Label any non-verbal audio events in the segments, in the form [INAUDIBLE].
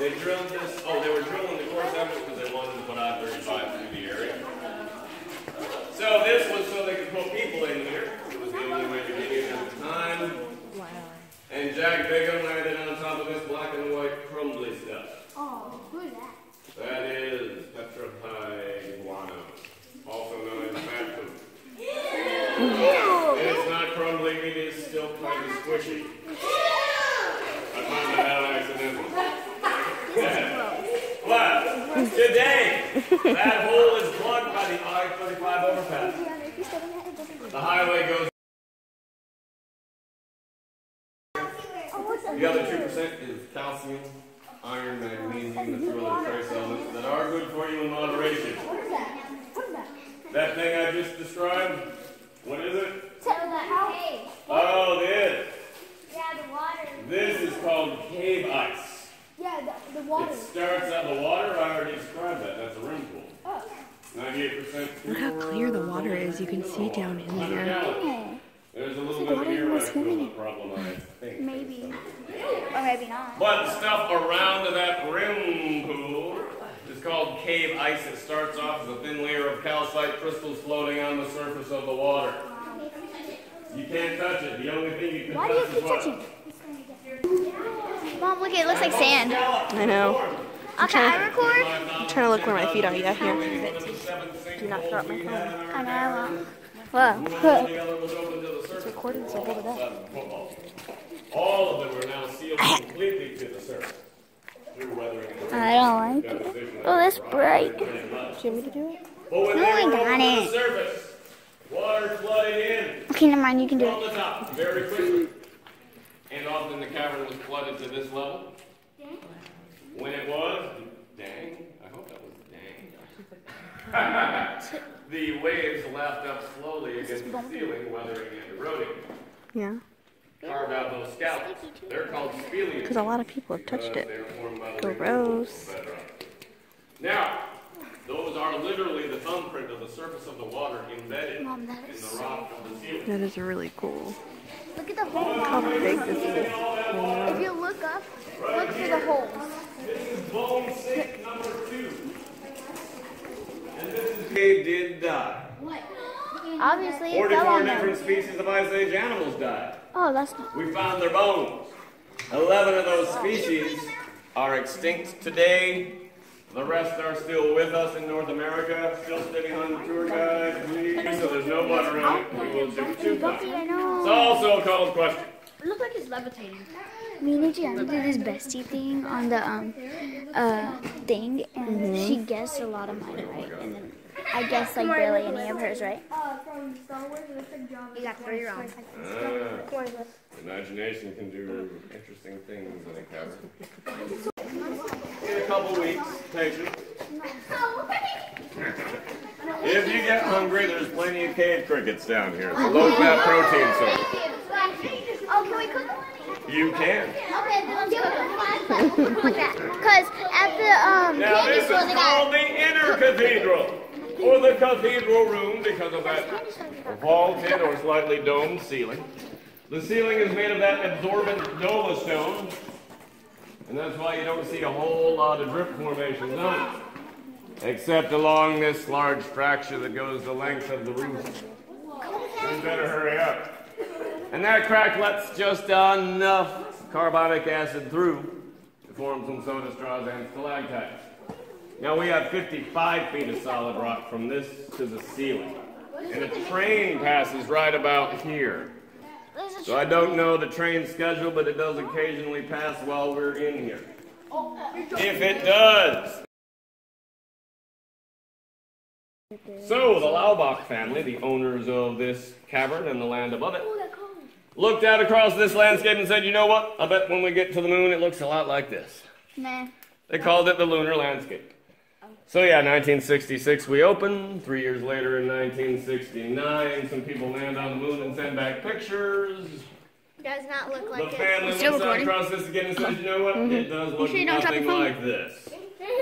They drilled this, oh, they were drilling the core segment because they wanted to put I-35 through the area. So this was so they could put people in here. It was the only way to get in at the time. And Jack Bigham landed on top of this black and white crumbly stuff. Oh, who is that? That is petrified guano, also known as fat poop. And it's not crumbly, it is still kind of squishy. That hole is plugged by the I-35 overpass. The highway goes. The other 2% is calcium, iron, magnesium, and a few other trace elements that are good for you in moderation. That thing I just described, what is it? Oh, this. Yeah, the water. This is called cave ice. Yeah, the, the It water. starts out the water. I already described that. That's a rim pool. Oh. 98% Look how clear the water is. You can see down in there. Oh. There's a little bit of water in my problem, I think. Maybe. Or maybe not. But the stuff around that rim pool is called cave ice. It starts off as a thin layer of calcite crystals floating on the surface of the water. You can't touch it. The only thing you can Why do you touch keep is what? touching? Mom, look, it looks like sand. I know. Okay, I record. I'm trying to look where my feet are. Yeah, here. Do not drop my phone. I know, I won't. Whoa. It's recording, so hold it up. All of them are now sealed [LAUGHS] completely to the surface. Through weathering I don't like it. Oh, that's bright. Do you want me to do it? But No, they I got it. water flooded in Okay, never mind, you can do it. the top very quickly. And often the cavern was flooded to this level. When it was, dang, I hope that was dang. [LAUGHS] the waves lapped up slowly against the ceiling, weathering and eroding. Yeah. Carved out those scallops. They're called speleothems. Because a lot of people have touched it. they're formed by the Gross. Now, those are literally the thumbprint of the surface of the water embedded Mom, in the rock of the ceiling. That is really cool. Look at the hole. How big this is. If you look up, look for the holes. This is bone sink number two. And this is they did die. What? Obviously, it fell 44 on different them. species of Ice Age animals died. Oh, that's not. We found their bones. 11 of those species are extinct today. The rest are still with us in North America, still sitting on the tour guide. So there's no blood around it. We will do two Bucky, I It's know. also called question. It looks like it's levitating. Me and Gianna did this bestie thing on the um uh thing, and she guessed a lot of mine right, and then I guessed like barely any of hers right. You got three wrong. Ah, imagination can do interesting things in a cavern. In a couple weeks, patience. If you get hungry, there's plenty of cave crickets down here. It's a low-fat protein source. Oh, can we cook them? You can. Okay, then let's cook them. like that. Cause at the um Now candy this is store they got. called the inner cathedral, or the cathedral room because of that vaulted or slightly domed ceiling. The ceiling is made of that absorbent Nola stone, and that's why you don't see a whole lot of drip formations on it, except along this large fracture that goes the length of the roof. You better hurry up. And that crack lets just enough carbonic acid through to form some soda straws and stalactites. Now we have 55 feet of solid rock from this to the ceiling. And a train passes right about here. So I don't know the train schedule, but it does occasionally pass while we're in here. If it does. So the Laubach family, the owners of this cavern and the land above it, looked out across this landscape and said, you know what? I bet when we get to the moon it looks a lot like this. Nah. They called it the lunar landscape. So yeah, 1966 we opened. Three years later in 1969, some people land on the moon and send back pictures. Does not look The like it. family Still looks out across this again and says, you know what? It does look mm-hmm. sure don't drop nothing like this.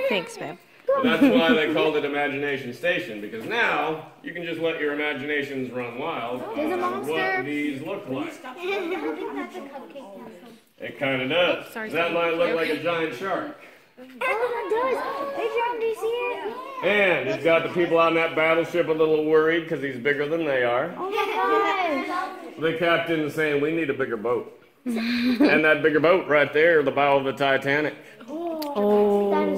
Thanks, babe. And that's [LAUGHS] why they called it Imagination Station, because now you can just let your imaginations run wild There's a on monster. what these look like. I think that's a cupcake now. It kind of does. Sorry, that sorry. might look like a giant shark. Oh, that does. Hey, John, do you see it? And he's got the people on that battleship a little worried because he's bigger than they are. Oh my gosh. [LAUGHS] The captain's saying, we need a bigger boat. [LAUGHS] and that bigger boat right there, the bow of the Titanic. Oh. oh.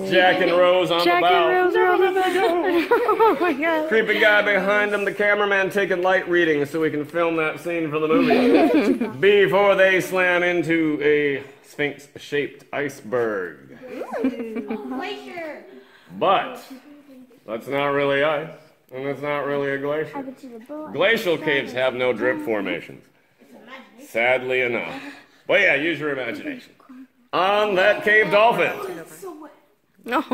Jack and Rose on Jack the bow. and Rose are on the back. oh my god. Creepy guy behind him, the cameraman taking light readings so we can film that scene for the movie. [LAUGHS] Before they slam into a sphinx shaped iceberg. Glacier. But that's not really ice, and it's not really a glacier. could see the boat. Glacial caves have no drip formations. Sadly enough. But yeah, use your imagination. On that cave dolphin. No.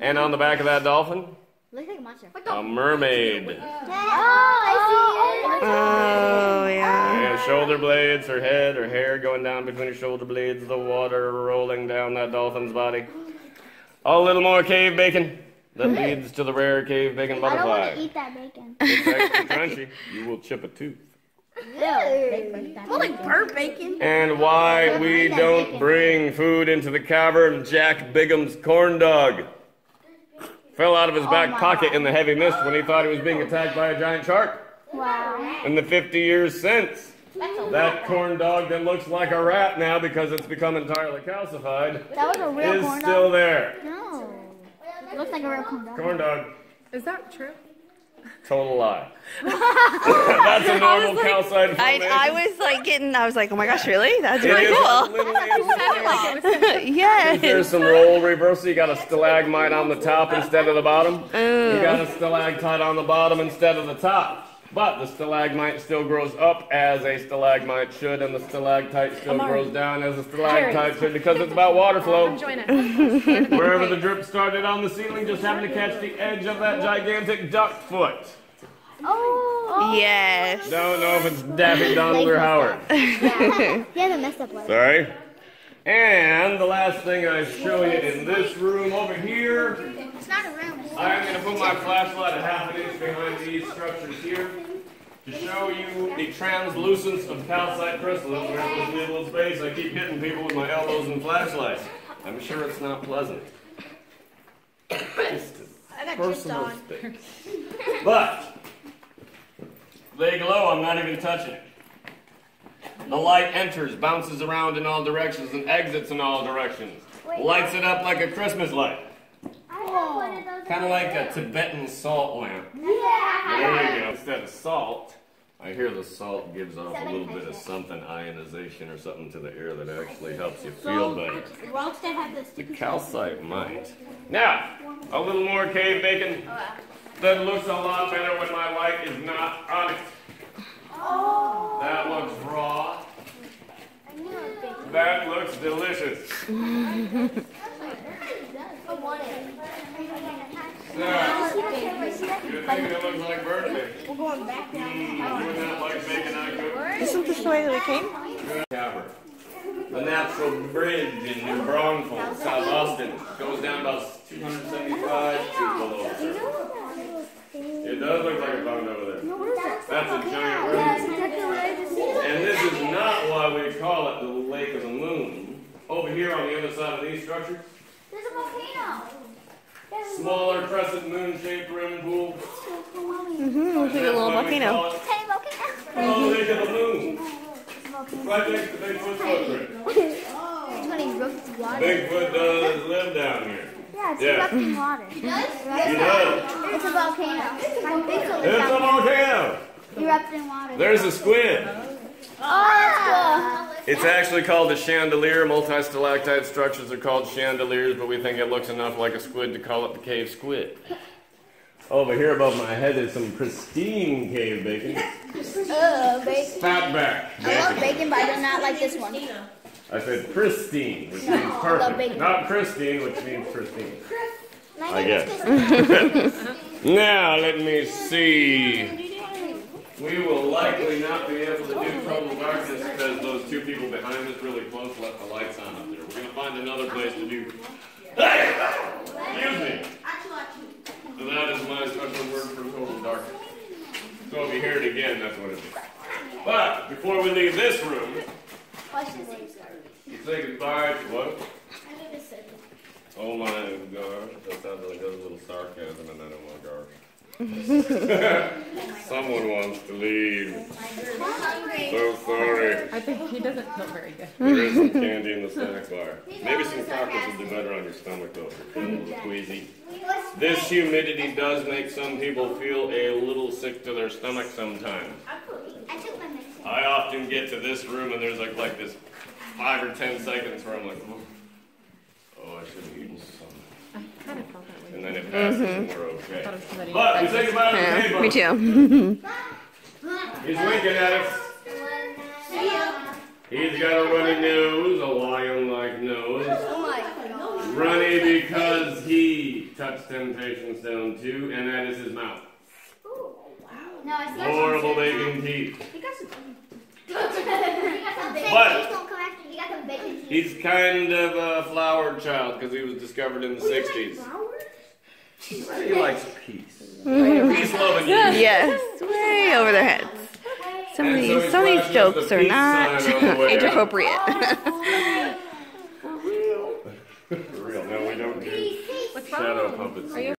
And on the back of that dolphin, Looks like a monster. a mermaid. Oh, I see it. Oh, oh yeah. And shoulder blades, her head, her hair going down between her shoulder blades, the water rolling down that dolphin's body. A little more cave bacon that leads to the rare cave bacon butterfly. I don't want to eat that bacon. It's extra crunchy. You will chip a tooth. More like burnt bacon. And why we don't bring food into the cavern, Jack Bigham's corn dog. Fell out of his oh back pocket in the heavy mist when he thought he was being attacked by a giant shark. Wow. In the 50 years since, that corn dog that looks like a rat now because it's become entirely calcified That was a real is corn still dog. there. No. It looks like a real corn dog. Corn dog, Is that true? Total lie. [LAUGHS] [LAUGHS] That's a normal like- calcite I, formation. I was like getting. I was like, oh my gosh, really? That's really cool. literally- [LAUGHS] yes. There's some role reversal. You got a stalagmite on the top instead of the bottom. You got a stalactite on the bottom instead of the top. But the stalagmite still grows up as a stalagmite should, and the stalactite still grows down as a stalactite should because it's about water flow. [LAUGHS] Wherever the drip started on the ceiling, just happened to catch the edge of that gigantic duck foot. Oh. Yes. Don't know if it's Daffy Donald or Howard. Yeah, he has messed up leg. Sorry. And the last thing I show you in this room over here It's not a room. I'm going to put my flashlight a half an inch behind these structures here to show you the translucence of calcite crystals. Where's this little space? I keep hitting people with my elbows and flashlights. I'm sure it's not pleasant. Just a personal thing. But they glow. I'm not even touching it. The light enters, bounces around in all directions, and exits in all directions. Lights it up like a Christmas light. I have one of those. Kind of like a Tibetan salt lamp. Yeah. There you go. Instead of salt, I hear the salt gives off a little bit of something, ionization or something to the air that actually helps you feel better. Rocks that have the The calcite might. Now, a little more cave bacon that looks a lot better when my light is not on it. That looks raw. That looks delicious. [LAUGHS] Now, you think it looks like bird bacon? We're going back cook? Isn't this the way that we came? The natural bridge in New Braunfels, South Austin, goes down about 275 feet below. It does look like a pond over there. That's a giant river. And this is not why we call it the Lake of the Moon. Over here on the other side of these structures. Smaller crescent moon-shaped rim pool. Mm-hmm. Looks like a little volcano. Tiny volcano. Oh, Lake of the Moon. Right next to Bigfoot's footprint. Tony Brooks water. Bigfoot does live down here. Yeah, it's Yeah. erupting water. He does. It's a volcano. It's a volcano. Erupting water. There's a squid. Oh, It's actually called a chandelier. Multi-stalactite structures are called chandeliers, but we think it looks enough like a squid to call it the cave squid. Over here above my head is some pristine cave bacon. Uh, bacon. Fatback I love bacon. bacon, but I do not like this one. I said pristine, which means perfect. Not pristine, which means pristine. I guess. [LAUGHS] Now, let me see. We will likely not be able to do total darkness because those two people behind us really close left the lights on up there. We're going to find another place to do. Excuse me. So that is my special word for total darkness. So if you hear it again, that's what it is. But before we leave this room, you say goodbye to what? Oh my gosh, that sounds like a little sarcasm, and I don't want gosh. [LAUGHS] Someone wants to leave. So sorry. I think he doesn't feel very good. There is some candy in the snack bar. Maybe some crackers would do better on your stomach though, you're feeling a little queasy. This humidity does make some people feel a little sick to their stomach sometimes. I took my medicine. I often get to this room and there's like like this five or ten seconds where I'm like, oh, I should have eaten some. I kind of felt that way. And then it passes and we're okay. Thought of somebody But we say goodbye to the neighbor. me too. [LAUGHS] He's winking at us. He's got a runny nose, a lion-like nose. Oh. Runny because he touched Temptation Stone too, and that is his mouth. No, it's not. Horrible bacon teeth. You got [LAUGHS] got some bacon. But- Please don't come after. You got some bacon. teeth. He's kind of a flower child because he was discovered in the 60s. He likes peace. Mm-hmm. Peace, love, and unity. Yes, way over their heads. Some of And so these, some of these flashing us the jokes are not sign on the [LAUGHS] age appropriate. Oh, [LAUGHS] For real. [LAUGHS] For real. No, we don't do Peace. Shadow puppets. Are you